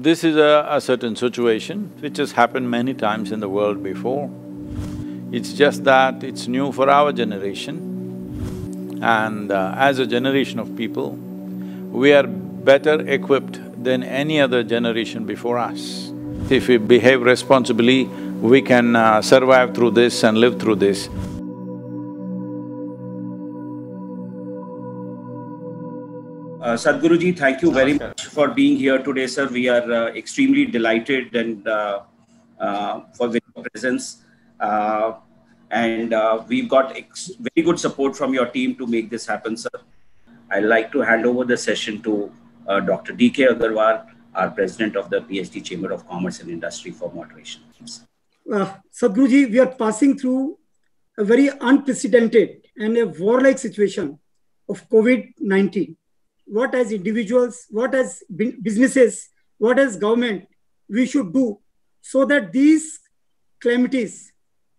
This is a, a certain situation which has happened many times in the world before. It's just that it's new for our generation and uh, as a generation of people, we are better equipped than any other generation before us. If we behave responsibly, we can uh, survive through this and live through this. Uh, Sadhguruji, thank you very much for being here today, sir. We are uh, extremely delighted and uh, uh for your presence. Uh, and uh, we've got very good support from your team to make this happen, sir. I'd like to hand over the session to Dr. D.K. Agarwal, our president of the PhD Chamber of Commerce and Industry for moderation. Uh, Sadhguruji, we are passing through a very unprecedented and a warlike situation of COVID-19 what as individuals, what as businesses, what as government we should do so that these calamities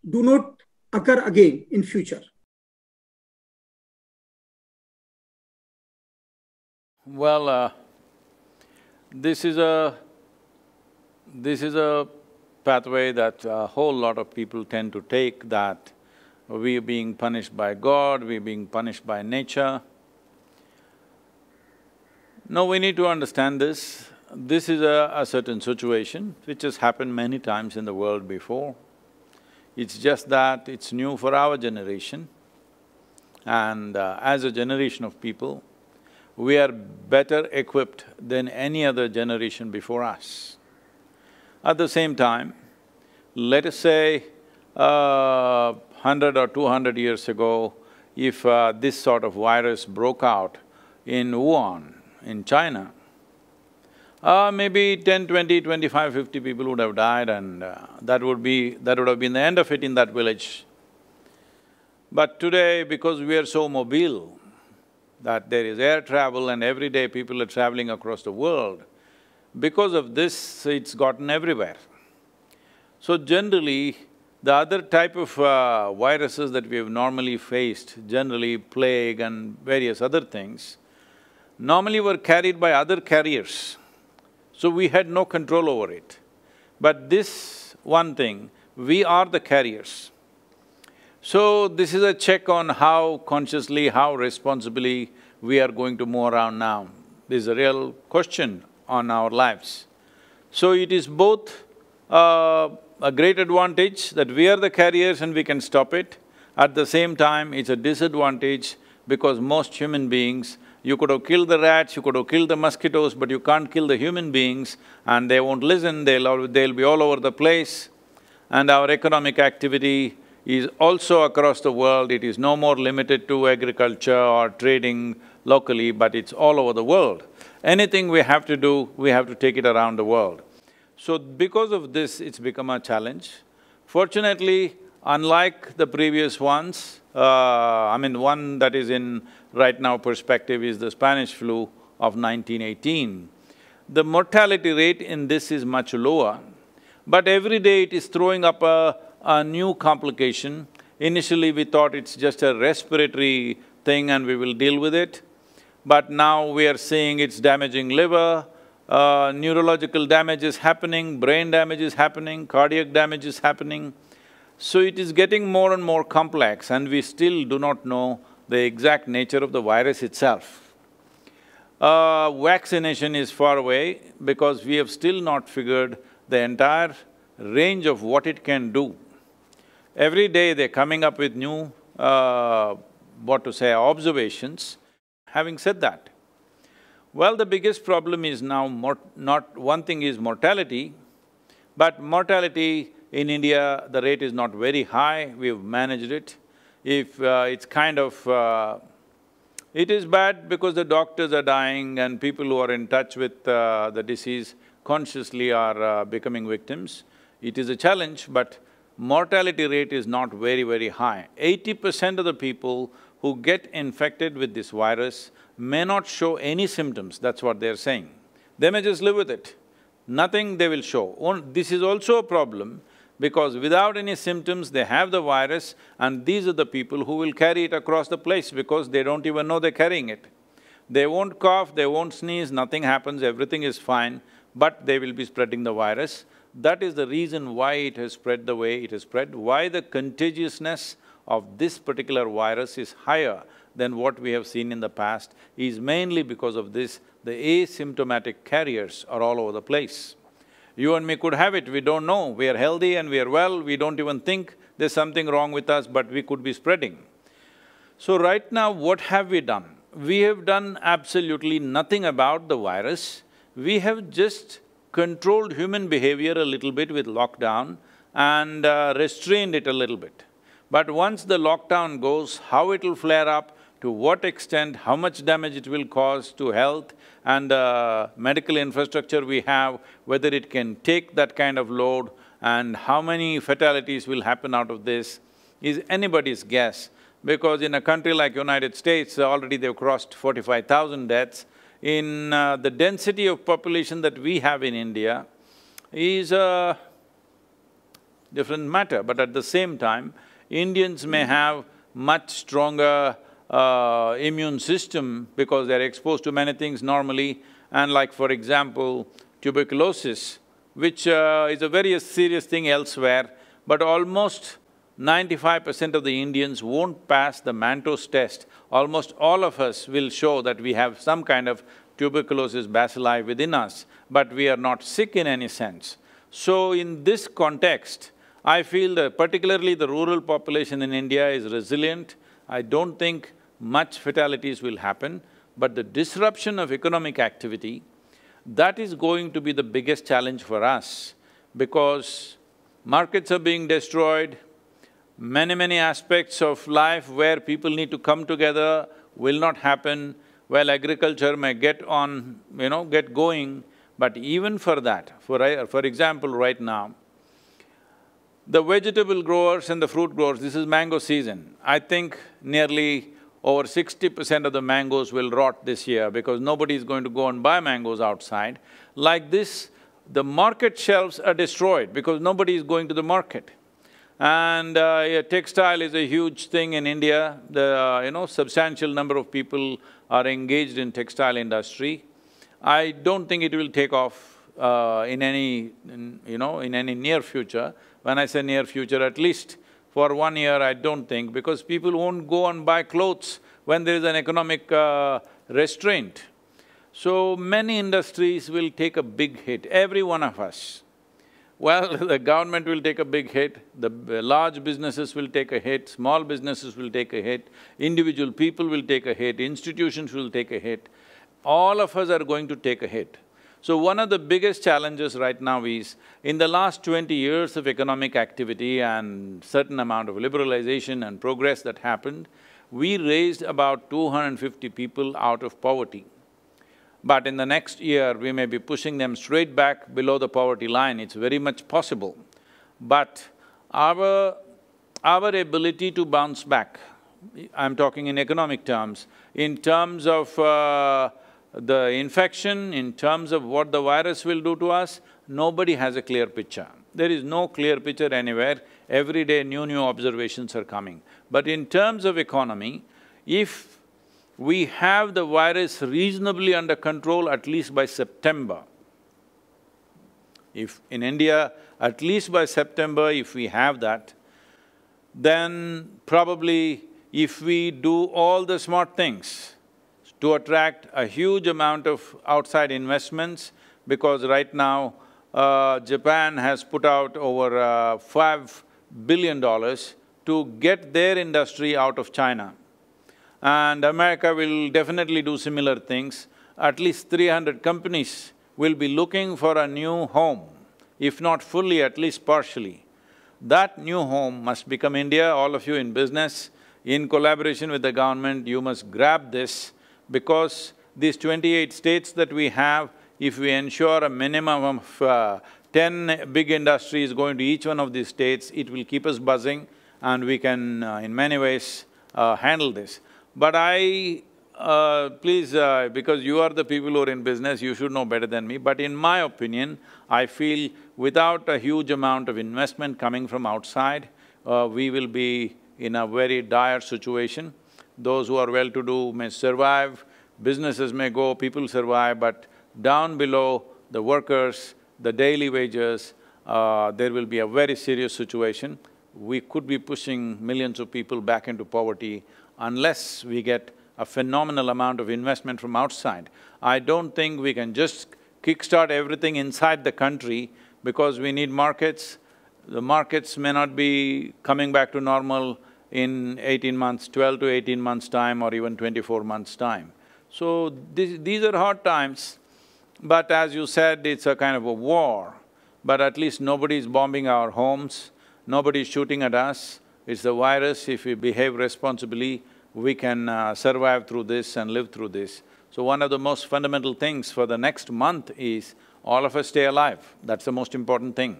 do not occur again in future. Well, uh, this is a… this is a pathway that a whole lot of people tend to take that we are being punished by God, we are being punished by nature, no, we need to understand this. This is a, a certain situation which has happened many times in the world before. It's just that it's new for our generation and uh, as a generation of people, we are better equipped than any other generation before us. At the same time, let us say, uh, hundred or two hundred years ago, if uh, this sort of virus broke out in Wuhan, in China, uh, maybe 10, 20, 25, 50 people would have died and uh, that would be… that would have been the end of it in that village. But today, because we are so mobile, that there is air travel and every day people are traveling across the world, because of this, it's gotten everywhere. So generally, the other type of uh, viruses that we have normally faced, generally plague and various other things, normally we were carried by other carriers, so we had no control over it. But this one thing, we are the carriers. So this is a check on how consciously, how responsibly we are going to move around now. This is a real question on our lives. So it is both uh, a great advantage that we are the carriers and we can stop it. At the same time, it's a disadvantage because most human beings you could have killed the rats, you could have killed the mosquitoes, but you can't kill the human beings and they won't listen, they'll, they'll be all over the place. And our economic activity is also across the world, it is no more limited to agriculture or trading locally, but it's all over the world. Anything we have to do, we have to take it around the world. So because of this, it's become a challenge. Fortunately, unlike the previous ones, I mean, one that is in right now perspective is the Spanish flu of 1918. The mortality rate in this is much lower, but every day it is throwing up a, a new complication. Initially we thought it's just a respiratory thing and we will deal with it, but now we are seeing it's damaging liver, uh, neurological damage is happening, brain damage is happening, cardiac damage is happening. So it is getting more and more complex and we still do not know the exact nature of the virus itself. Uh, vaccination is far away because we have still not figured the entire range of what it can do. Every day they're coming up with new, uh, what to say, observations. Having said that, well, the biggest problem is now not… one thing is mortality, but mortality in India, the rate is not very high, we've managed it if uh, it's kind of… Uh, it is bad because the doctors are dying and people who are in touch with uh, the disease consciously are uh, becoming victims. It is a challenge, but mortality rate is not very, very high. Eighty percent of the people who get infected with this virus may not show any symptoms, that's what they're saying. They may just live with it. Nothing they will show. This is also a problem because without any symptoms, they have the virus and these are the people who will carry it across the place because they don't even know they're carrying it. They won't cough, they won't sneeze, nothing happens, everything is fine, but they will be spreading the virus. That is the reason why it has spread the way it has spread, why the contagiousness of this particular virus is higher than what we have seen in the past is mainly because of this, the asymptomatic carriers are all over the place. You and me could have it, we don't know, we are healthy and we are well, we don't even think there's something wrong with us, but we could be spreading. So right now, what have we done? We have done absolutely nothing about the virus. We have just controlled human behavior a little bit with lockdown and uh, restrained it a little bit. But once the lockdown goes, how it'll flare up, to what extent, how much damage it will cause to health and uh, medical infrastructure we have, whether it can take that kind of load and how many fatalities will happen out of this is anybody's guess. Because in a country like United States, already they've crossed forty-five thousand deaths. In uh, the density of population that we have in India is a different matter, but at the same time, Indians may have much stronger uh, immune system because they're exposed to many things normally and like for example, tuberculosis, which uh, is a very serious thing elsewhere, but almost ninety-five percent of the Indians won't pass the Mantoux test. Almost all of us will show that we have some kind of tuberculosis bacilli within us, but we are not sick in any sense. So in this context, I feel that particularly the rural population in India is resilient. I don't think much fatalities will happen, but the disruption of economic activity, that is going to be the biggest challenge for us because markets are being destroyed, many, many aspects of life where people need to come together will not happen, while agriculture may get on, you know, get going, but even for that, for, for example, right now, the vegetable growers and the fruit growers, this is mango season. I think nearly over sixty percent of the mangoes will rot this year because nobody is going to go and buy mangoes outside. Like this, the market shelves are destroyed because nobody is going to the market. And uh, yeah, textile is a huge thing in India. The, uh, you know, substantial number of people are engaged in textile industry. I don't think it will take off uh, in any, in, you know, in any near future. When I say near future, at least for one year, I don't think, because people won't go and buy clothes when there is an economic uh, restraint. So many industries will take a big hit, every one of us. Well, the government will take a big hit, the large businesses will take a hit, small businesses will take a hit, individual people will take a hit, institutions will take a hit. All of us are going to take a hit. So one of the biggest challenges right now is, in the last twenty years of economic activity and certain amount of liberalization and progress that happened, we raised about 250 people out of poverty. But in the next year, we may be pushing them straight back below the poverty line, it's very much possible. But our… our ability to bounce back, I'm talking in economic terms, in terms of uh, the infection, in terms of what the virus will do to us, nobody has a clear picture. There is no clear picture anywhere, every day new, new observations are coming. But in terms of economy, if we have the virus reasonably under control at least by September, if in India, at least by September, if we have that, then probably if we do all the smart things, to attract a huge amount of outside investments because right now, uh, Japan has put out over uh, five billion dollars to get their industry out of China. And America will definitely do similar things. At least three hundred companies will be looking for a new home, if not fully, at least partially. That new home must become India, all of you in business, in collaboration with the government, you must grab this because these twenty-eight states that we have, if we ensure a minimum of uh, ten big industries going to each one of these states, it will keep us buzzing and we can, uh, in many ways, uh, handle this. But I… Uh, please, uh, because you are the people who are in business, you should know better than me, but in my opinion, I feel without a huge amount of investment coming from outside, uh, we will be in a very dire situation. Those who are well-to-do may survive, businesses may go, people survive, but down below, the workers, the daily wages, uh, there will be a very serious situation. We could be pushing millions of people back into poverty unless we get a phenomenal amount of investment from outside. I don't think we can just kickstart everything inside the country because we need markets. The markets may not be coming back to normal in eighteen months, twelve to eighteen months' time or even twenty-four months' time. So, this, these are hard times, but as you said, it's a kind of a war. But at least nobody is bombing our homes, nobody is shooting at us. It's the virus, if we behave responsibly, we can uh, survive through this and live through this. So one of the most fundamental things for the next month is all of us stay alive, that's the most important thing.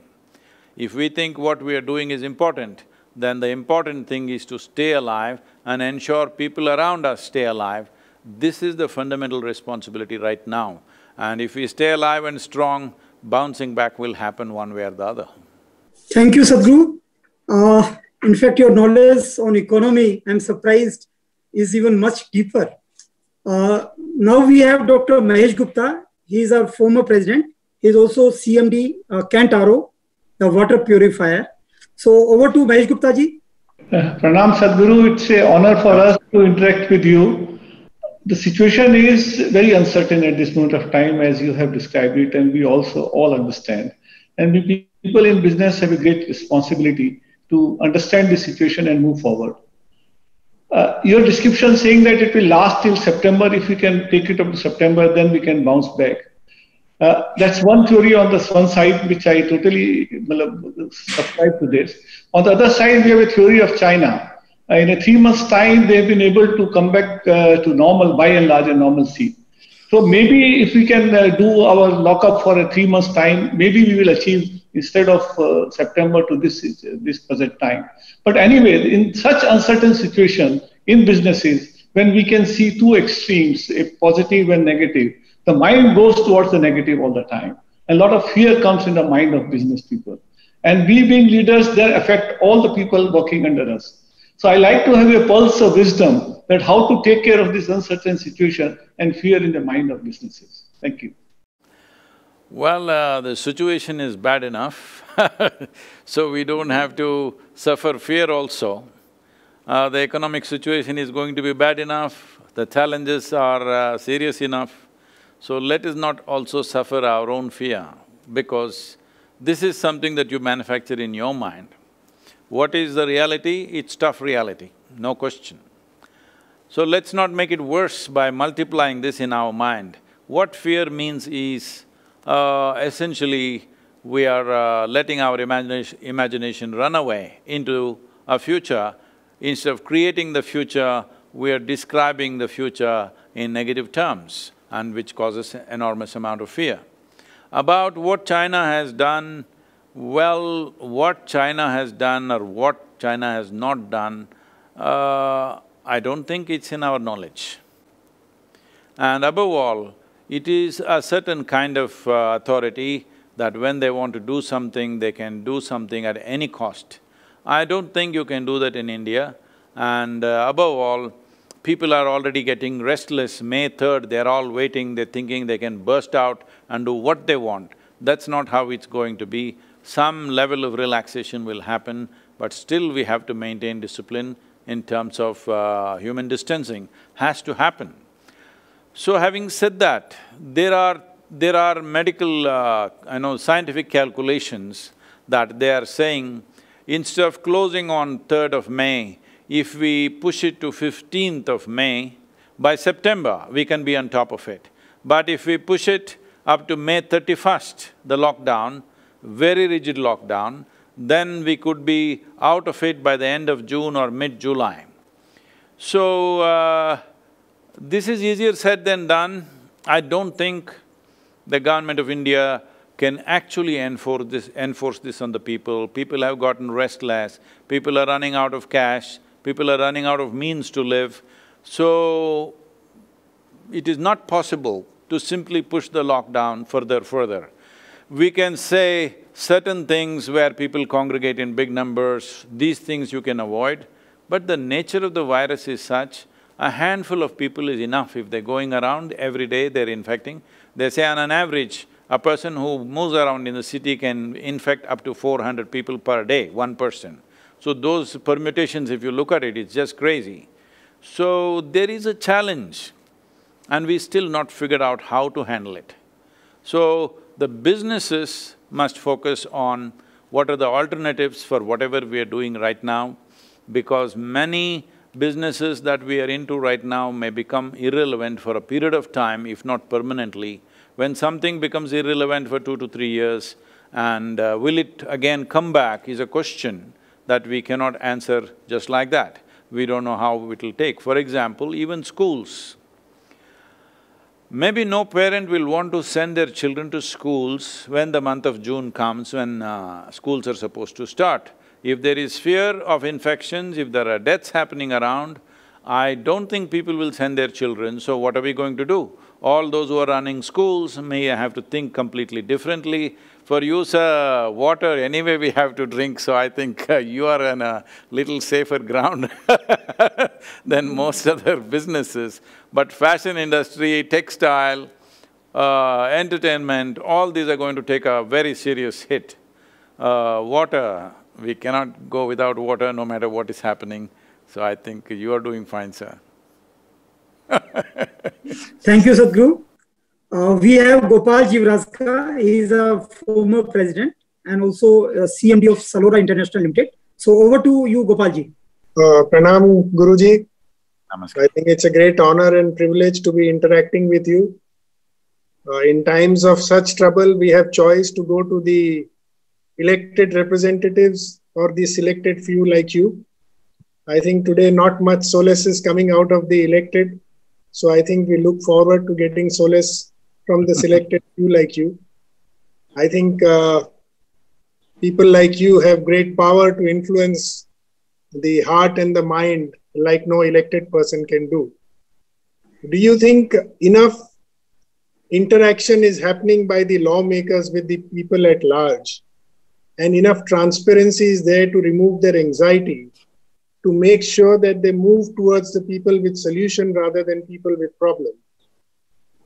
If we think what we are doing is important, then the important thing is to stay alive and ensure people around us stay alive. This is the fundamental responsibility right now. And if we stay alive and strong, bouncing back will happen one way or the other. Thank you, Sadhguru. Uh, in fact, your knowledge on economy, I'm surprised, is even much deeper. Uh, now we have Dr. Mahesh Gupta. He is our former president. He is also CMD uh, Kent the water purifier. So over to Mahesh Gupta ji. Uh, Pranam Sadhguru, it's an honor for us to interact with you. The situation is very uncertain at this moment of time, as you have described it, and we also all understand. And we people in business have a great responsibility to understand the situation and move forward. Uh, your description saying that it will last till September, if we can take it up to September, then we can bounce back. Uh, that's one theory on the one side, which I totally subscribe to this. On the other side, we have a theory of China. Uh, in a three months' time, they've been able to come back uh, to normal, by and large, a normalcy. So maybe if we can uh, do our lockup for a three months' time, maybe we will achieve instead of uh, September to this this present time. But anyway, in such uncertain situation in businesses, when we can see two extremes, a positive and negative, the mind goes towards the negative all the time. A lot of fear comes in the mind of business people. And we being leaders, they affect all the people working under us. So I like to have a pulse of wisdom that how to take care of this uncertain situation and fear in the mind of businesses. Thank you. Well, uh, the situation is bad enough so we don't have to suffer fear also. Uh, the economic situation is going to be bad enough, the challenges are uh, serious enough. So let us not also suffer our own fear because this is something that you manufacture in your mind. What is the reality? It's tough reality, no question. So let's not make it worse by multiplying this in our mind. What fear means is, uh, essentially, we are uh, letting our imagination, imagination run away into a future. Instead of creating the future, we are describing the future in negative terms and which causes enormous amount of fear. About what China has done, well, what China has done or what China has not done, uh, I don't think it's in our knowledge. And above all, it is a certain kind of uh, authority that when they want to do something, they can do something at any cost. I don't think you can do that in India and uh, above all, people are already getting restless. May third, they're all waiting, they're thinking they can burst out and do what they want. That's not how it's going to be. Some level of relaxation will happen, but still we have to maintain discipline in terms of uh, human distancing, has to happen. So having said that, there are… there are medical, uh, I know, scientific calculations that they are saying instead of closing on third of May, if we push it to fifteenth of May, by September we can be on top of it. But if we push it up to May thirty-first, the lockdown, very rigid lockdown, then we could be out of it by the end of June or mid-July. So, uh, this is easier said than done. I don't think the government of India can actually enforce this, enforce this on the people. People have gotten restless, people are running out of cash, people are running out of means to live. So, it is not possible to simply push the lockdown further, further. We can say certain things where people congregate in big numbers, these things you can avoid, but the nature of the virus is such, a handful of people is enough if they're going around every day, they're infecting. They say on an average, A person who moves around in the city can infect up to four hundred people per day, one person. So those permutations, if you look at it, it's just crazy. So there is a challenge and we still not figured out how to handle it. So the businesses must focus on what are the alternatives for whatever we are doing right now, because many businesses that we are into right now may become irrelevant for a period of time, if not permanently. When something becomes irrelevant for two to three years, and uh, will it again come back is a question that we cannot answer just like that. We don't know how it'll take. For example, even schools. Maybe no parent will want to send their children to schools when the month of June comes, when uh, schools are supposed to start. If there is fear of infections, if there are deaths happening around, I don't think people will send their children, so what are we going to do? All those who are running schools may have to think completely differently. For you, uh, water, anyway we have to drink, so I think uh, you are on a little safer ground than most other businesses. But fashion industry, textile, uh, entertainment, all these are going to take a very serious hit. Uh, water, we cannot go without water no matter what is happening. So I think you are doing fine, sir. Thank you, Sadhguru. Uh, we have Gopal Jiwarajka. He is a former president and also CMD of Salora International Limited. So over to you, Gopalji. Uh, Pranam Guruji. Namaskar. I think it's a great honor and privilege to be interacting with you. Uh, in times of such trouble, we have choice to go to the elected representatives or the selected few like you. I think today not much solace is coming out of the elected. So I think we look forward to getting solace from the selected few like you. I think uh, people like you have great power to influence the heart and the mind like no elected person can do. Do you think enough interaction is happening by the lawmakers with the people at large and enough transparency is there to remove their anxiety to make sure that they move towards the people with solution rather than people with problem?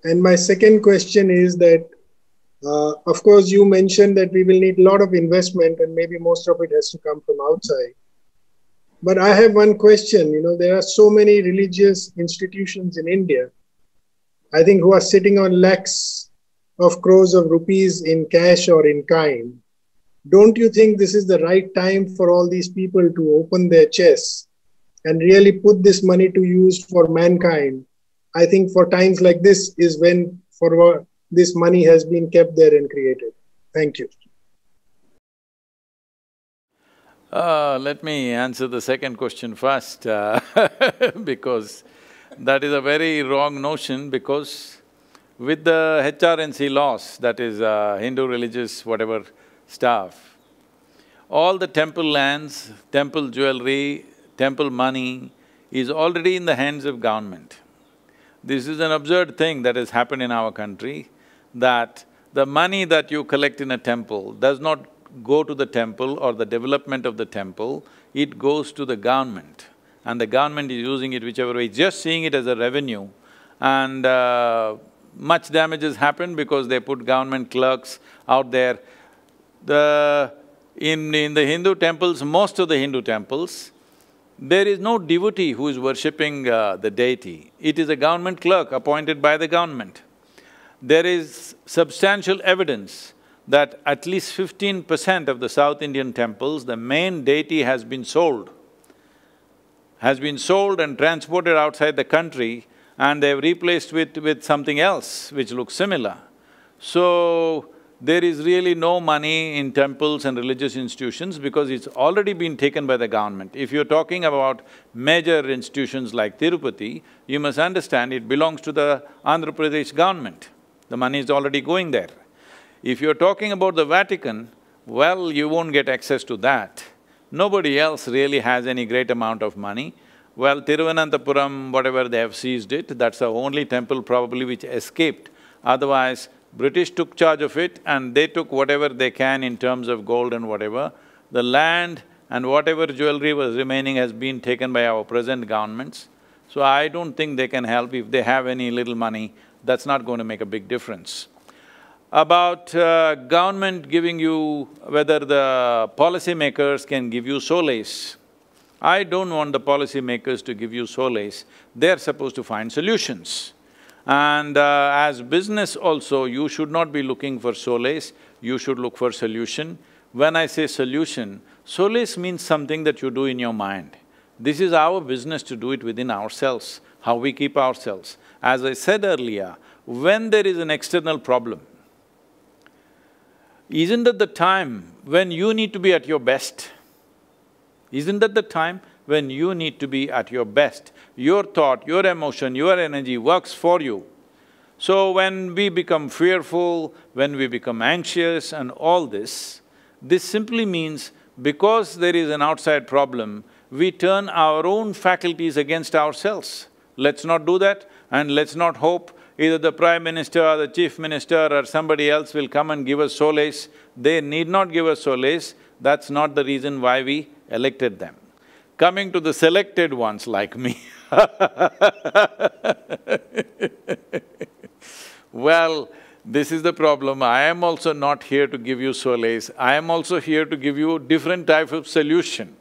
And my second question is that, uh, of course, you mentioned that we will need a lot of investment and maybe most of it has to come from outside. But I have one question. You know, there are so many religious institutions in India, I think, who are sitting on lakhs of crores of rupees in cash or in kind. Don't you think this is the right time for all these people to open their chests and really put this money to use for mankind I think for times like this is when for this money has been kept there and created. Thank you. Uh, let me answer the second question first uh, because that is a very wrong notion because with the HRNC laws, that is uh, Hindu religious whatever stuff, all the temple lands, temple jewelry, temple money is already in the hands of government. This is an absurd thing that has happened in our country, that the money that you collect in a temple does not go to the temple or the development of the temple, it goes to the government. And the government is using it whichever way, just seeing it as a revenue. And uh, much has happened because they put government clerks out there. The… in… in the Hindu temples, most of the Hindu temples, there is no devotee who is worshipping uh, the deity, it is a government clerk appointed by the government. There is substantial evidence that at least fifteen percent of the South Indian temples, the main deity has been sold, has been sold and transported outside the country and they've replaced with, with something else which looks similar. So, there is really no money in temples and religious institutions because it's already been taken by the government. If you're talking about major institutions like Tirupati, you must understand it belongs to the Andhra Pradesh government. The money is already going there. If you're talking about the Vatican, well, you won't get access to that. Nobody else really has any great amount of money. Well, Tiruvananthapuram, whatever they have seized it, that's the only temple probably which escaped. Otherwise, British took charge of it and they took whatever they can in terms of gold and whatever. The land and whatever jewelry was remaining has been taken by our present governments. So I don't think they can help if they have any little money, that's not going to make a big difference. about uh, government giving you, whether the policy makers can give you solace. I don't want the policy makers to give you solace, they're supposed to find solutions. And uh, as business also, you should not be looking for solace, you should look for solution. When I say solution, solace means something that you do in your mind. This is our business to do it within ourselves, how we keep ourselves. As I said earlier, when there is an external problem, isn't that the time when you need to be at your best? Isn't that the time when you need to be at your best? Your thought, your emotion, your energy works for you. So when we become fearful, when we become anxious and all this, this simply means because there is an outside problem, we turn our own faculties against ourselves. Let's not do that and let's not hope either the Prime Minister or the Chief Minister or somebody else will come and give us solace. They need not give us solace, that's not the reason why we elected them. Coming to the selected ones like me Well, this is the problem. I am also not here to give you solace. I am also here to give you a different type of solution.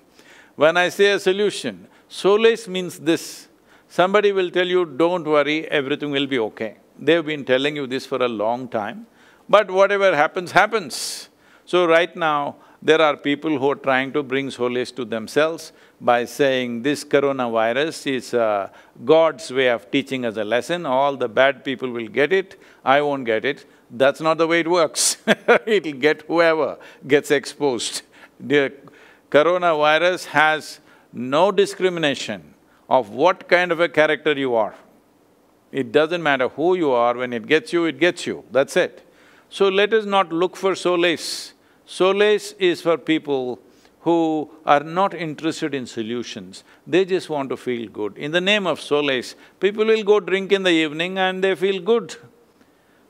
When I say a solution, solace means this. Somebody will tell you, don't worry, everything will be okay. They've been telling you this for a long time, but whatever happens, happens. So right now, there are people who are trying to bring solace to themselves by saying this coronavirus is uh, God's way of teaching us a lesson, all the bad people will get it, I won't get it. That's not the way it works It'll get whoever gets exposed. The coronavirus has no discrimination of what kind of a character you are. It doesn't matter who you are, when it gets you, it gets you, that's it. So let us not look for solace. Solace is for people who are not interested in solutions, they just want to feel good. In the name of solace, people will go drink in the evening and they feel good.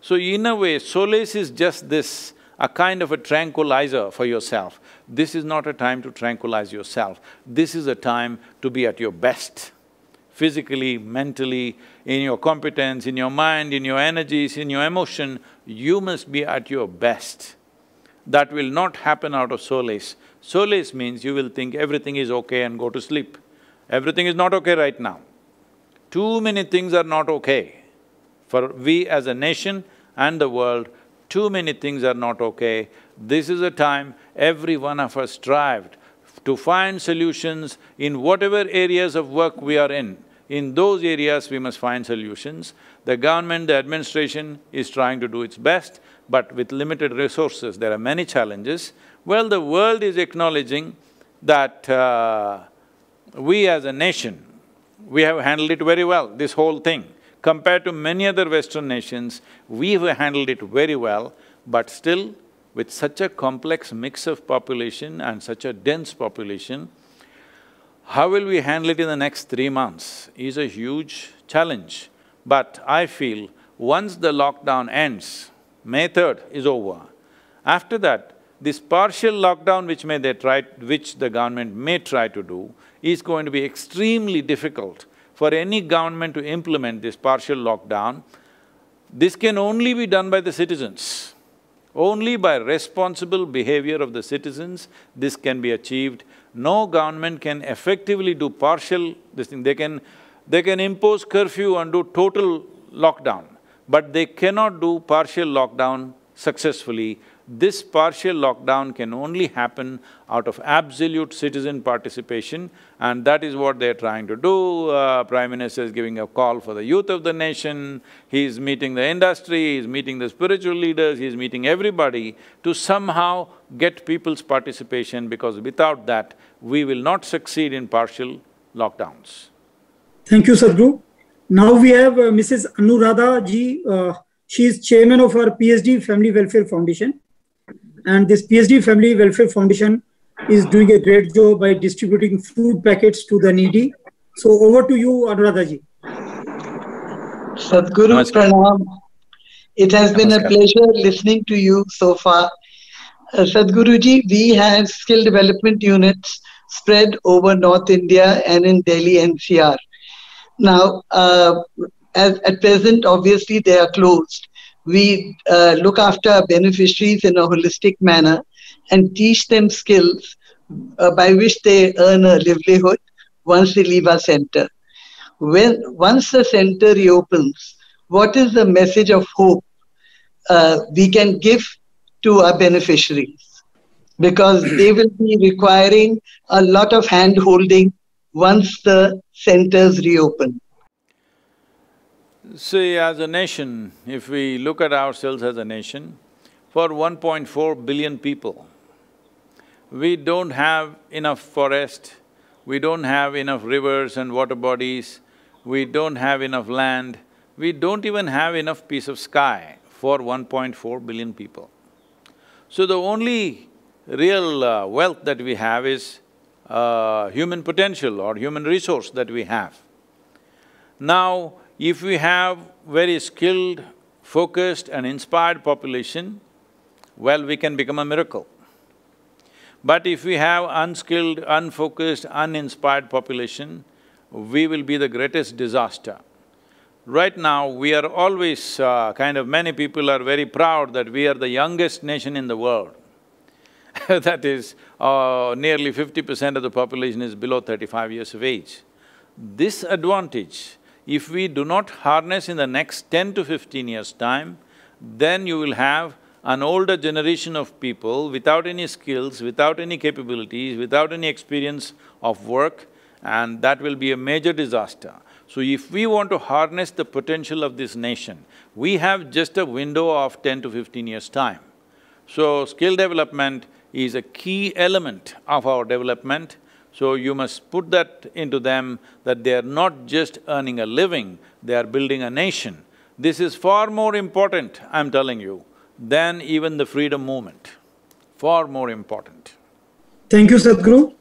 So in a way, solace is just this, a kind of a tranquilizer for yourself. This is not a time to tranquilize yourself, this is a time to be at your best. Physically, mentally, in your competence, in your mind, in your energies, in your emotion, you must be at your best. That will not happen out of solace. Solace means you will think everything is okay and go to sleep. Everything is not okay right now. Too many things are not okay. For we as a nation and the world, too many things are not okay. This is a time every one of us strived to find solutions in whatever areas of work we are in. In those areas, we must find solutions. The government, the administration is trying to do its best, but with limited resources, there are many challenges. Well, the world is acknowledging that uh, we as a nation, we have handled it very well, this whole thing. Compared to many other Western nations, we have handled it very well, but still, with such a complex mix of population and such a dense population, how will we handle it in the next three months is a huge challenge. But I feel once the lockdown ends, May 3rd is over, after that, this partial lockdown which may they try… which the government may try to do is going to be extremely difficult for any government to implement this partial lockdown. This can only be done by the citizens. Only by responsible behavior of the citizens, this can be achieved. No government can effectively do partial this thing. They can… they can impose curfew and do total lockdown, but they cannot do partial lockdown successfully this partial lockdown can only happen out of absolute citizen participation and that is what they're trying to do. Uh, Prime Minister is giving a call for the youth of the nation, he's meeting the industry, he's meeting the spiritual leaders, he's meeting everybody to somehow get people's participation because without that, we will not succeed in partial lockdowns. Thank you, Sadhguru. Now we have uh, Mrs. Anuradha ji. Uh, she is chairman of our PHD Family Welfare Foundation. And this PHD Family Welfare Foundation is doing a great job by distributing food packets to the needy. So over to you, Anuradha Sadhguru Pranam. It has been a pleasure listening to you so far. Uh, Sadhguruji, we have skill development units spread over North India and in Delhi NCR. Now, uh, as, at present, obviously, they are closed we uh, look after our beneficiaries in a holistic manner and teach them skills uh, by which they earn a livelihood once they leave our center. When once the center reopens, what is the message of hope uh, we can give to our beneficiaries? Because they will be requiring a lot of hand holding once the centers reopen. See, as a nation, if we look at ourselves as a nation, for 1.4 billion people, we don't have enough forest, we don't have enough rivers and water bodies, we don't have enough land, we don't even have enough piece of sky for 1.4 billion people. So the only real uh, wealth that we have is uh, human potential or human resource that we have. Now, if we have very skilled, focused and inspired population, well, we can become a miracle. But if we have unskilled, unfocused, uninspired population, we will be the greatest disaster. Right now, we are always uh, kind of… many people are very proud that we are the youngest nation in the world. that is, uh, nearly fifty percent of the population is below thirty-five years of age. This advantage if we do not harness in the next ten to fifteen years' time, then you will have an older generation of people without any skills, without any capabilities, without any experience of work, and that will be a major disaster. So if we want to harness the potential of this nation, we have just a window of ten to fifteen years' time. So skill development is a key element of our development so you must put that into them that they are not just earning a living, they are building a nation. This is far more important, I'm telling you, than even the freedom movement. Far more important. Thank you, Sadhguru.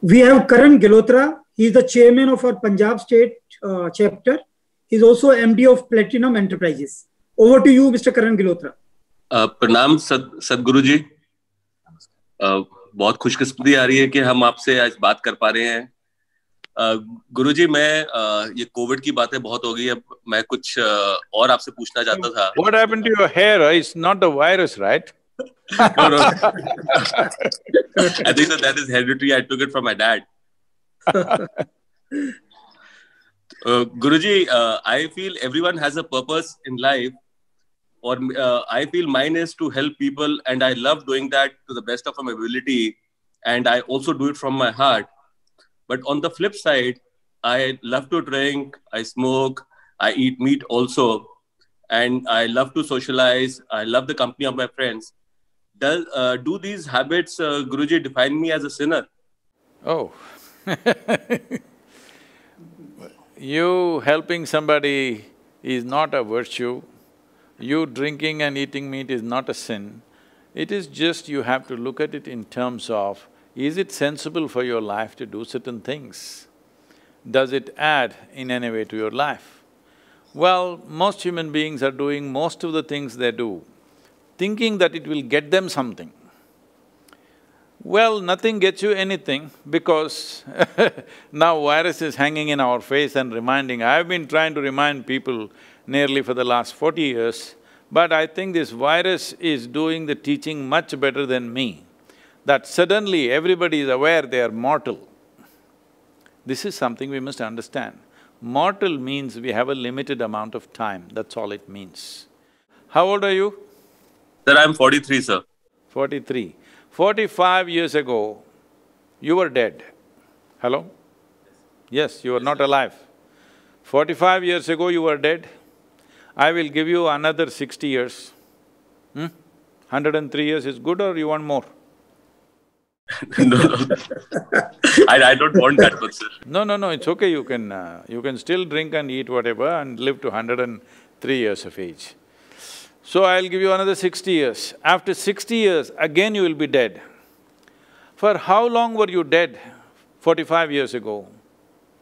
We have Karan Gilhotra. He is the chairman of our Punjab State uh, chapter. He is also MD of Platinum Enterprises. Over to you, Mr. Karan Gilhotra. Uh, Pranam Sad, Sadhguru ji. Uh, बहुत खुशकिस्मती आ रही है कि हम आपसे आज बात कर पा रहे हैं। गुरु जी मैं ये कोविड की बातें बहुत हो गई है। मैं कुछ और आपसे पूछना चाहता था। What guru ji I feel everyone has a purpose in life or uh, I feel mine is to help people, and I love doing that to the best of my ability, and I also do it from my heart. But on the flip side, I love to drink, I smoke, I eat meat also, and I love to socialize. I love the company of my friends. Does uh, do these habits, uh, Guruji, define me as a sinner? Oh. you helping somebody is not a virtue you drinking and eating meat is not a sin. It is just you have to look at it in terms of, is it sensible for your life to do certain things? Does it add in any way to your life? Well, most human beings are doing most of the things they do, thinking that it will get them something. Well, nothing gets you anything because now virus is hanging in our face and reminding… I've been trying to remind people nearly for the last forty years, but I think this virus is doing the teaching much better than me, that suddenly everybody is aware they are mortal. This is something we must understand. Mortal means we have a limited amount of time, that's all it means. How old are you? Sir, I'm forty-three, sir. Forty-three. Forty-five years ago, you were dead. Hello? Yes, you were not alive. Forty-five years ago, you were dead. I will give you another sixty years. Hmm? Hundred and three years is good or you want more? no, no. I, I don't want that much, sir. No, no, no, it's okay, you can… Uh, you can still drink and eat whatever and live to hundred and three years of age. So I'll give you another sixty years. After sixty years, again you will be dead. For how long were you dead forty-five years ago?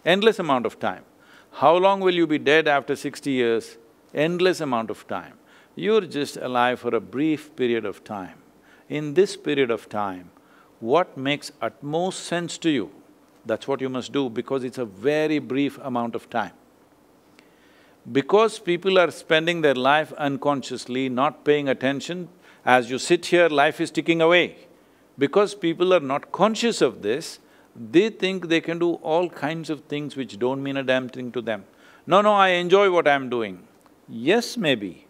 Endless amount of time. How long will you be dead after sixty years? Endless amount of time. You're just alive for a brief period of time. In this period of time, what makes utmost sense to you, that's what you must do because it's a very brief amount of time. Because people are spending their life unconsciously, not paying attention, as you sit here, life is ticking away. Because people are not conscious of this, they think they can do all kinds of things which don't mean a damn thing to them. No, no, I enjoy what I'm doing. Yes, maybe.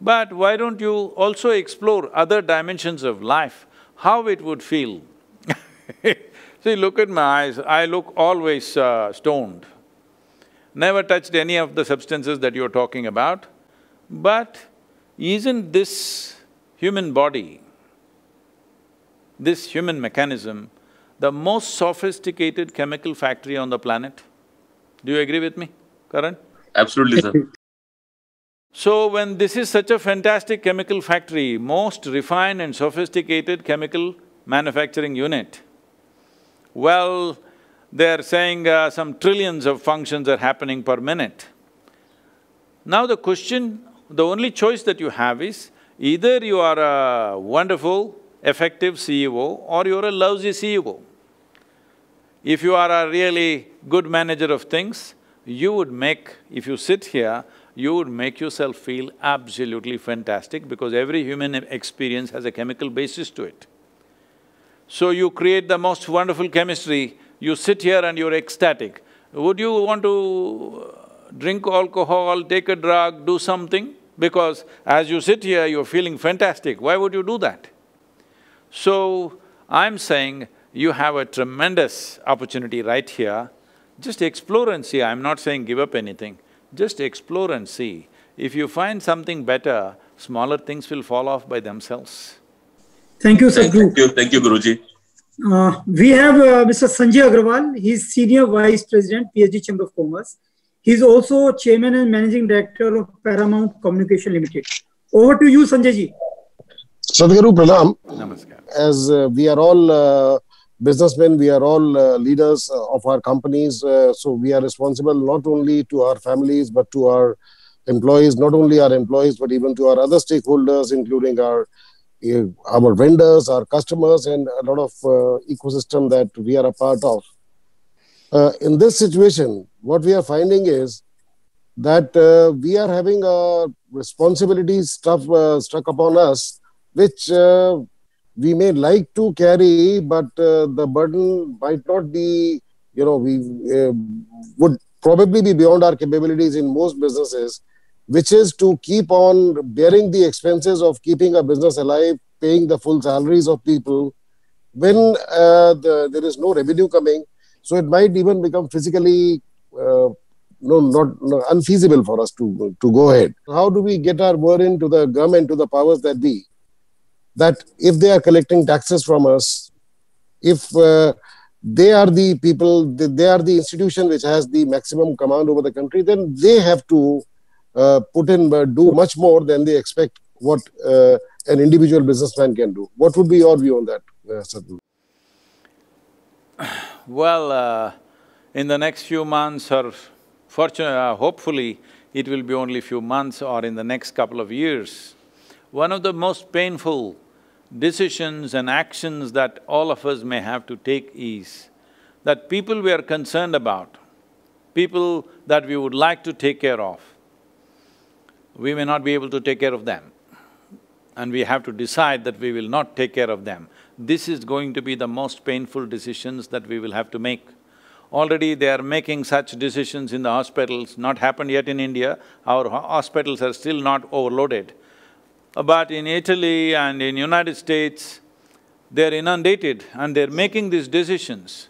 But why don't you also explore other dimensions of life, how it would feel? See, look at my eyes, I look always uh, stoned. Never touched any of the substances that you're talking about, but isn't this human body, this human mechanism, the most sophisticated chemical factory on the planet? Do you agree with me, Karan? Absolutely, sir. So when this is such a fantastic chemical factory, most refined and sophisticated chemical manufacturing unit, well, they're saying uh, some trillions of functions are happening per minute. Now the question, the only choice that you have is, either you are a wonderful, effective CEO or you're a lousy CEO. If you are a really good manager of things, you would make… if you sit here, you would make yourself feel absolutely fantastic because every human experience has a chemical basis to it. So you create the most wonderful chemistry, you sit here and you're ecstatic. Would you want to uh, drink alcohol, take a drug, do something? Because as you sit here, you're feeling fantastic, why would you do that? So, I'm saying you have a tremendous opportunity right here, just explore and see, I'm not saying give up anything, just explore and see. If you find something better, smaller things will fall off by themselves. Thank you, Sadhguru. Thank you, thank you, Guruji. Uh, we have uh, Mr. Sanjay Agrawal. He's Senior Vice President, PHD Chamber of Commerce. He's also Chairman and Managing Director of Paramount Communication Limited. Over to you, Sanjay ji. Sadhguru Pranam. Namaskar. As uh, we are all uh, businessmen, we are all uh, leaders of our companies. Uh, so we are responsible not only to our families, but to our employees, not only our employees, but even to our other stakeholders, including our uh, our vendors, our customers, and a lot of uh, ecosystem that we are a part of. Uh, in this situation, what we are finding is that we are having a responsibility stuff struck upon us, which we may like to carry, but uh, the burden might not be, you know, we uh, would probably be beyond our capabilities in most businesses, which is to keep on bearing the expenses of keeping a business alive, paying the full salaries of people when uh, the, there is no revenue coming. So it might even become physically uh, no, not no, unfeasible for us to, to go ahead. How do we get our word into the government, to the powers that be? That if they are collecting taxes from us, if uh, they are the people, they are the institution which has the maximum command over the country, then they have to uh, put in, uh, do much more than they expect what uh, an individual businessman can do. What would be your view on that, uh, Well, uh, in the next few months or fortunately, uh, hopefully, it will be only few months or in the next couple of years, one of the most painful decisions and actions that all of us may have to take is that people we are concerned about, people that we would like to take care of, we may not be able to take care of them. And we have to decide that we will not take care of them. This is going to be the most painful decisions that we will have to make. Already they are making such decisions in the hospitals, not happened yet in India, our hospitals are still not overloaded. But in Italy and in United States, they're inundated and they're making these decisions.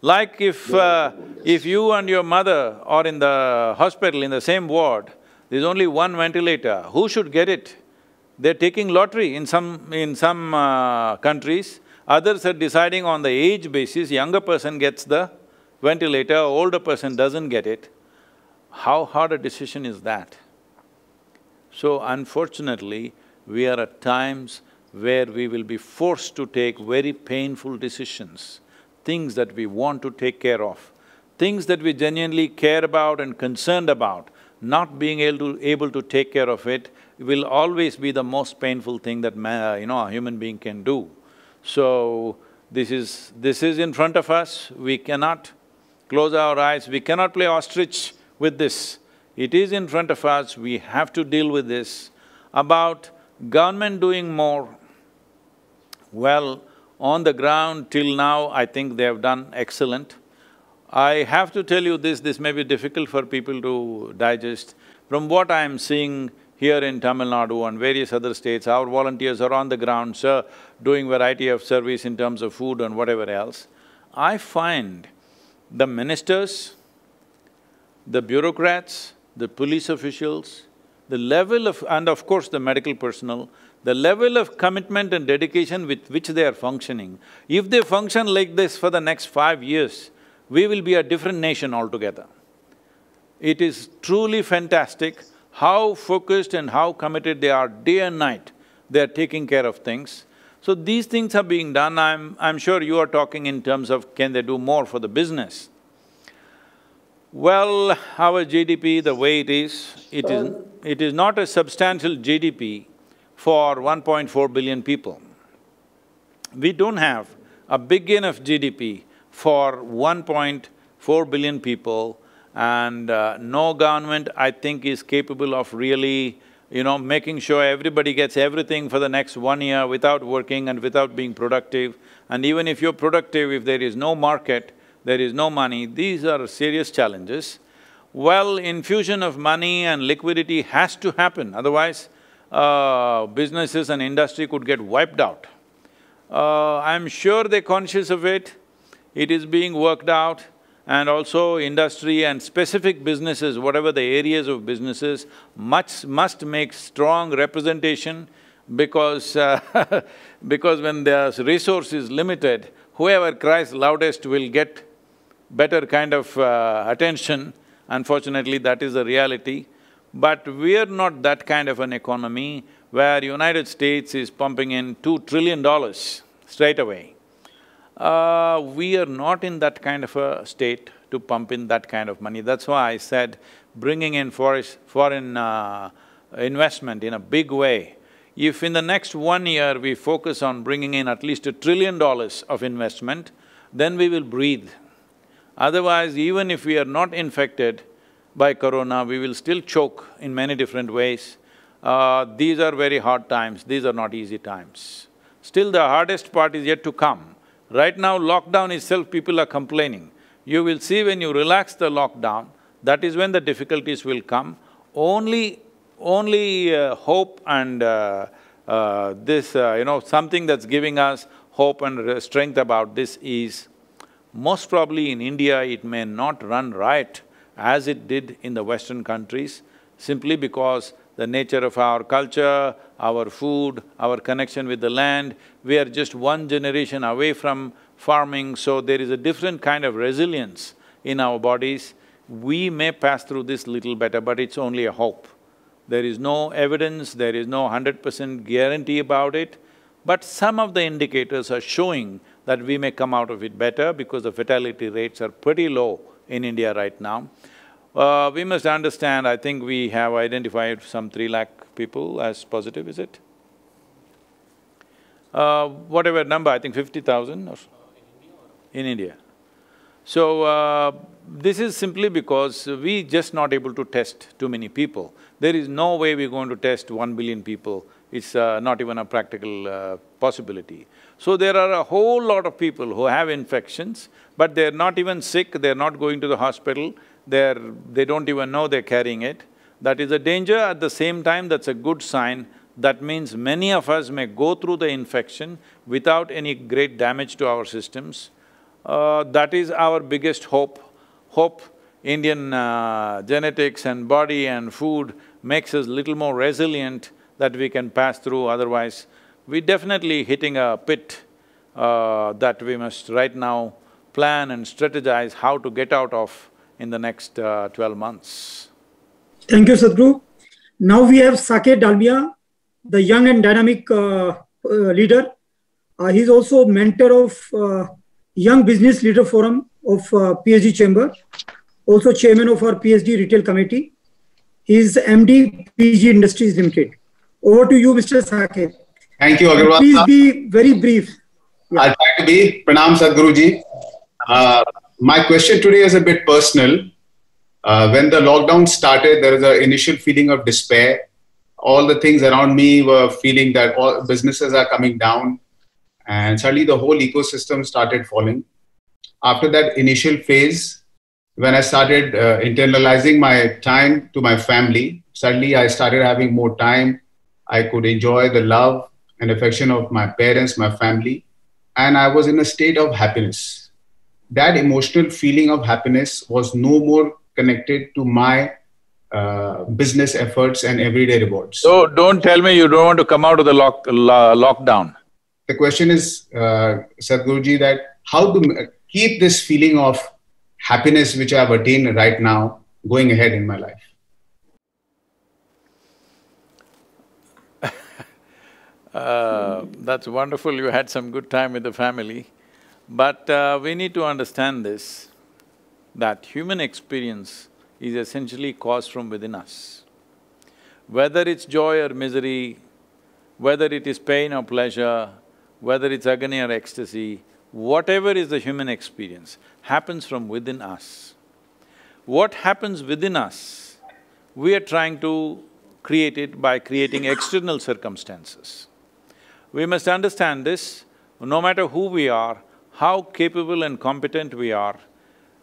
Like if… Uh, if you and your mother are in the hospital in the same ward, there's only one ventilator, who should get it? They're taking lottery in some… in some uh, countries, others are deciding on the age basis, younger person gets the ventilator, older person doesn't get it. How hard a decision is that? So unfortunately, we are at times where we will be forced to take very painful decisions, things that we want to take care of, things that we genuinely care about and concerned about, not being able to… able to take care of it will always be the most painful thing that you know, a human being can do. So, this is… this is in front of us, we cannot close our eyes, we cannot play ostrich with this. It is in front of us, we have to deal with this. About government doing more, well, on the ground till now, I think they have done excellent. I have to tell you this, this may be difficult for people to digest. From what I am seeing here in Tamil Nadu and various other states, our volunteers are on the ground, sir, doing variety of service in terms of food and whatever else. I find the ministers, the bureaucrats, the police officials, the level of… and of course the medical personnel, the level of commitment and dedication with which they are functioning, if they function like this for the next five years, we will be a different nation altogether. It is truly fantastic how focused and how committed they are day and night, they are taking care of things. So these things are being done, I'm… I'm sure you are talking in terms of can they do more for the business. Well, our GDP, the way it is, it is… it is not a substantial GDP for 1.4 billion people. We don't have a big enough GDP for 1.4 billion people and uh, no government, I think, is capable of really, you know, making sure everybody gets everything for the next one year without working and without being productive. And even if you're productive, if there is no market, there is no money, these are serious challenges. Well, infusion of money and liquidity has to happen, otherwise uh, businesses and industry could get wiped out. Uh, I'm sure they're conscious of it, it is being worked out and also industry and specific businesses, whatever the areas of businesses, much must make strong representation because uh, because when the resource is limited, whoever cries loudest will get better kind of uh, attention. Unfortunately, that is the reality. But we're not that kind of an economy where United States is pumping in two trillion dollars straight away. Uh, we are not in that kind of a state to pump in that kind of money. That's why I said bringing in foreign uh, investment in a big way. If in the next one year we focus on bringing in at least a trillion dollars of investment, then we will breathe. Otherwise, even if we are not infected, by corona, we will still choke in many different ways. Uh, these are very hard times, these are not easy times. Still the hardest part is yet to come. Right now, lockdown itself, people are complaining. You will see when you relax the lockdown, that is when the difficulties will come. Only… only uh, hope and uh, uh this, uh, you know, something that's giving us hope and strength about this is, most probably in India, it may not run right, as it did in the Western countries, simply because the nature of our culture, our food, our connection with the land, we are just one generation away from farming, so there is a different kind of resilience in our bodies. We may pass through this little better, but it's only a hope. There is no evidence, there is no hundred percent guarantee about it, but some of the indicators are showing that we may come out of it better because the fatality rates are pretty low in India right now. Uh, we must understand, I think we have identified some three lakh people as positive, is it? Uh, whatever number, I think fifty thousand or… so. In India. So, uh, this is simply because we just not able to test too many people. There is no way we're going to test one billion people, it's uh, not even a practical uh, possibility. So there are a whole lot of people who have infections, but they're not even sick, they're not going to the hospital, they're… they don't even know they're carrying it. That is a danger, at the same time that's a good sign. That means many of us may go through the infection without any great damage to our systems. Uh, that is our biggest hope. Hope Indian uh, genetics and body and food makes us little more resilient that we can pass through, otherwise we're definitely hitting a pit uh, that we must right now plan and strategize how to get out of in the next uh, twelve months. Thank you, Sadhguru. Now we have Saket Dalmia, the young and dynamic uh, uh, leader. Uh, he's also mentor of uh, Young Business Leader Forum of PHD Chamber, also chairman of our PHD Retail Committee. He is MD PG Industries Limited. Over to you, Mr. Saket. Thank you, Agarwal. Please be very brief. Yeah. I'll try to be. Pranam Sadhguruji. Uh, my question today is a bit personal. Uh, when the lockdown started, there was an initial feeling of despair. All the things around me were feeling that all businesses are coming down, and suddenly the whole ecosystem started falling. After that initial phase, when I started uh, internalizing my time to my family, suddenly I started having more time. I could enjoy the love and affection of my parents, my family, and I was in a state of happiness. That emotional feeling of happiness was no more connected to my uh, business efforts and everyday rewards. So don't tell me you don't want to come out of the lock, lo- lockdown. The question is, uh, Sadhguruji, that how to keep this feeling of happiness which I've attained right now going ahead in my life. Uh, that's wonderful, you had some good time with the family. But uh, we need to understand this, that human experience is essentially caused from within us. Whether it's joy or misery, whether it is pain or pleasure, whether it's agony or ecstasy, whatever is the human experience happens from within us. What happens within us, we are trying to create it by creating external circumstances. We must understand this, no matter who we are, how capable and competent we are,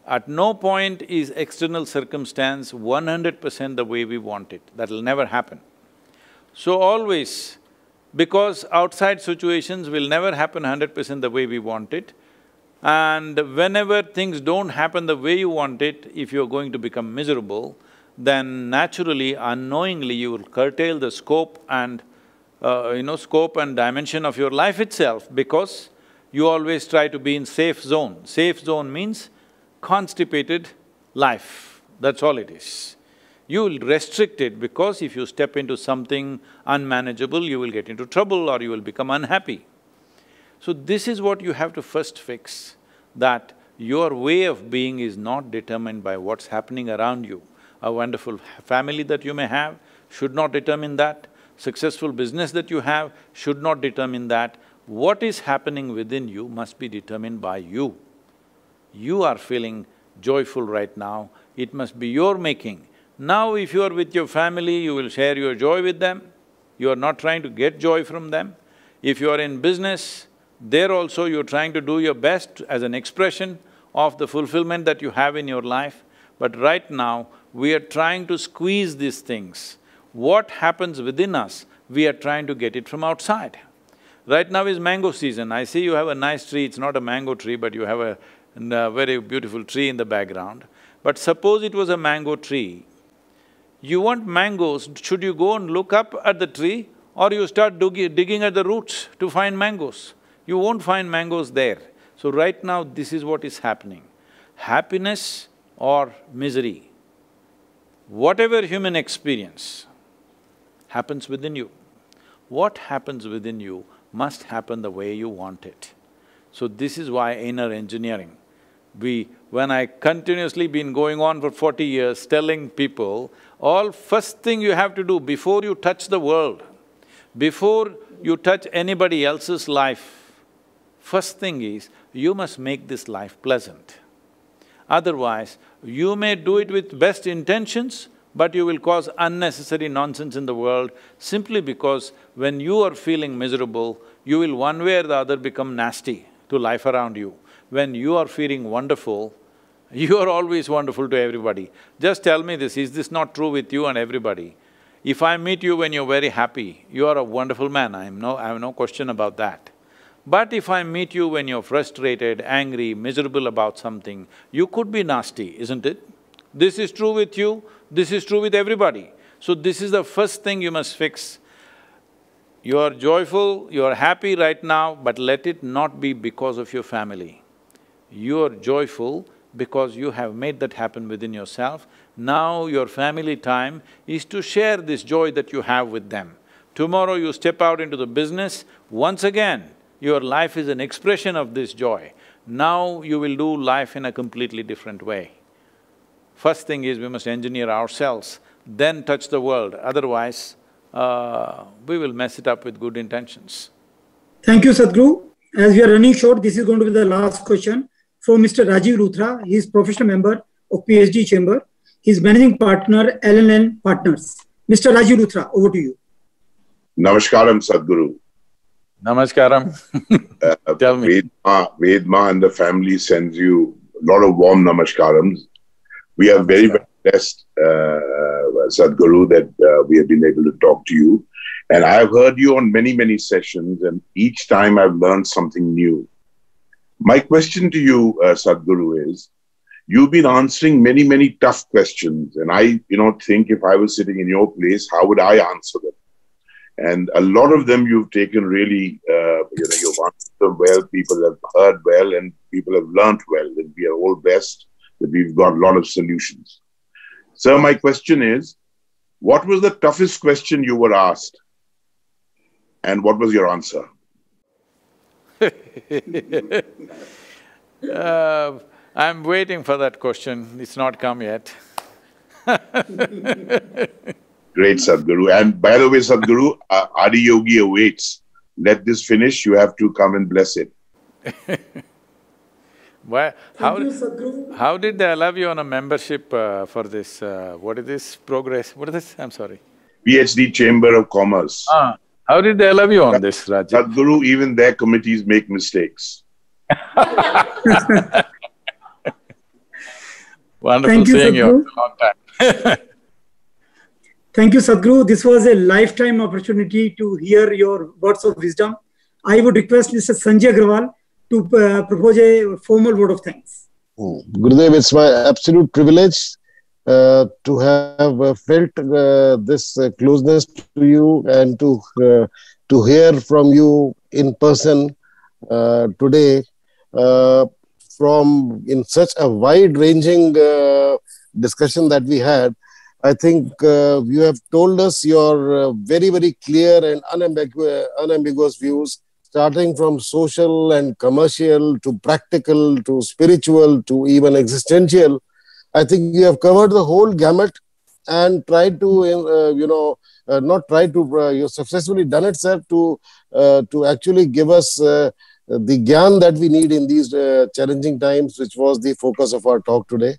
at no point is external circumstance one hundred percent the way we want it, that'll never happen. So always, because outside situations will never happen hundred percent the way we want it, and whenever things don't happen the way you want it, if you're going to become miserable, then naturally, unknowingly, you will curtail the scope and, uh, you know, scope and dimension of your life itself because you always try to be in safe zone. Safe zone means constipated life, that's all it is. You will restrict it because if you step into something unmanageable, you will get into trouble or you will become unhappy. So this is what you have to first fix, that your way of being is not determined by what's happening around you. A wonderful family that you may have should not determine that, successful business that you have should not determine that. What is happening within you must be determined by you. You are feeling joyful right now, it must be your making. Now if you are with your family, you will share your joy with them, you are not trying to get joy from them. If you are in business, there also you're trying to do your best as an expression of the fulfillment that you have in your life. But right now, we are trying to squeeze these things. What happens within us, we are trying to get it from outside. Right now is mango season. I see you have a nice tree, it's not a mango tree, but you have a, a very beautiful tree in the background. But suppose it was a mango tree, you want mangoes, should you go and look up at the tree or you start digging at the roots to find mangoes? you won't find mangoes there. So right now, this is what is happening. Happiness or misery, whatever human experience happens within you. What happens within you must happen the way you want it. So this is why inner engineering. We… when I continuously been going on for forty years telling people, all first thing you have to do before you touch the world, before you touch anybody else's life, First thing is, you must make this life pleasant. Otherwise, you may do it with best intentions, but you will cause unnecessary nonsense in the world simply because when you are feeling miserable, you will one way or the other become nasty to life around you. When you are feeling wonderful, you are always wonderful to everybody. Just tell me this, is this not true with you and everybody? If I meet you when you're very happy, you are a wonderful man, I am no… I have no question about that. But if I meet you when you're frustrated, angry, miserable about something, you could be nasty, isn't it? This is true with you, this is true with everybody. So this is the first thing you must fix. You are joyful, you are happy right now, but let it not be because of your family. You are joyful because you have made that happen within yourself. Now your family time is to share this joy that you have with them. Tomorrow you step out into the business, once again, your life is an expression of this joy. Now you will do life in a completely different way. First thing is we must engineer ourselves, then touch the world, otherwise uh, we will mess it up with good intentions. Thank you, Sadhguru. As we are running short, this is going to be the last question from Mr. Rajiv Luthra. He is professional member of PHD chamber. He's managing partner, L&L Partners. Mr. Rajiv Luthra, over to you. Namaskaram, Sadhguru. Namaskaram. uh, Tell me. Vedma, Vedma and the family sends you a lot of warm namaskarams. We are very, very blessed, uh, Sadhguru, that uh, we have been able to talk to you. And I've heard you on many, many sessions, and each time I've learned something new. My question to you, uh, Sadhguru, is you've been answering many, many tough questions. And I, you know, think if I was sitting in your place, how would I answer them? And a lot of them you've taken really, uh, you know, you've answered them well, people have heard well, and people have learned well. And we are all blessed that we've got a lot of solutions. So, my question is what was the toughest question you were asked? And what was your answer? uh, I'm waiting for that question, it's not come yet Great, Sadhguru. And by the way, Sadhguru, uh, Adi Yogi awaits. Let this finish, you have to come and bless it. Why, how, how did they allow you on a membership uh, for this, uh, what is this, progress, what is this, I'm sorry? PHD Chamber of Commerce. Ah, how did they allow you on this, Rajiv? Sadhguru, even their committees make mistakes. Wonderful Thank seeing you, you long time. Thank you, Sadhguru. This was a lifetime opportunity to hear your words of wisdom. I would request Mr. Sanjay Agrawal to uh, propose a formal word of thanks. Hmm. Gurudev, it's my absolute privilege uh, to have uh, felt uh, this uh, closeness to you and to uh, to hear from you in person today from in such a wide-ranging discussion that we had I think you have told us your very, very clear and unambigu- unambiguous views, starting from social and commercial to practical to spiritual to even existential. I think you have covered the whole gamut and tried to, uh, you know, uh, not tried to, uh, you've successfully done it, sir, to, uh, to actually give us the gyan that we need in these challenging times, which was the focus of our talk today.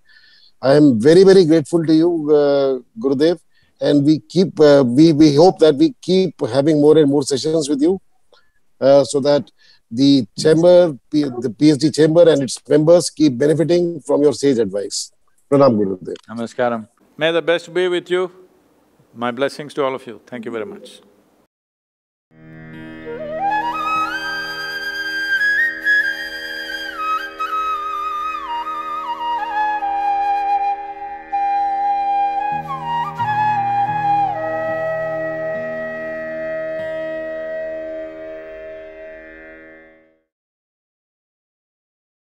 I am very, very grateful to you, uh, Gurudev. And we keep, uh, we, we hope that we keep having more and more sessions with you uh, Uh, so that the chamber, the PHD chamber and its members keep benefiting from your sage advice. Pranam Gurudev. Namaskaram. May the best be with you. My blessings to all of you. Thank you very much.